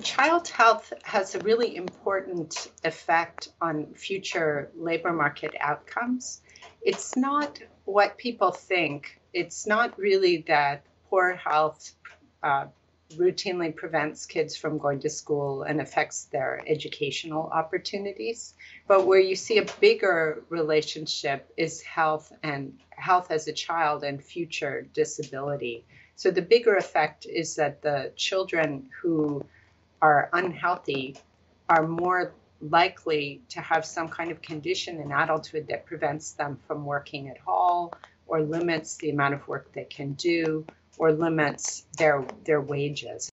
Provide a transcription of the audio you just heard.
Child health has a really important effect on future labor market outcomes. It's not what people think. It's not really that poor health uh, routinely prevents kids from going to school and affects their educational opportunities. But where you see a bigger relationship is health and health as a child and future disability. So the bigger effect is that the children who are unhealthy are more likely to have some kind of condition in adulthood that prevents them from working at all or limits the amount of work they can do or limits their their wages